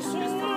Jesús. mio